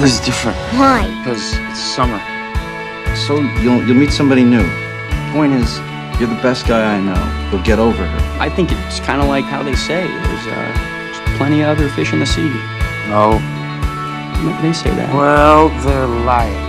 This is different Why? because it's summer. So you'll you'll meet somebody new. Point is, you're the best guy I know. You'll get over her. I think it's kind of like how they say there's, uh, there's plenty of other fish in the sea. No. They say that. Well, they're lying.